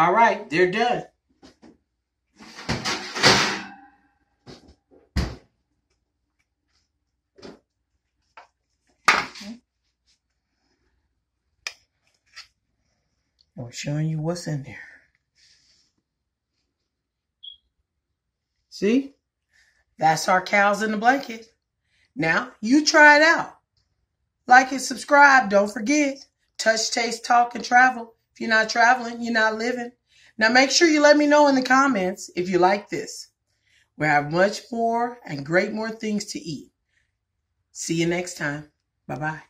All right, they're done. I'm showing you what's in there. See? That's our cows in the blanket. Now, you try it out. Like and subscribe. Don't forget. Touch, taste, talk, and travel. You're not traveling, you're not living. Now, make sure you let me know in the comments if you like this. We have much more and great more things to eat. See you next time. Bye bye.